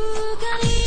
Ooh, can you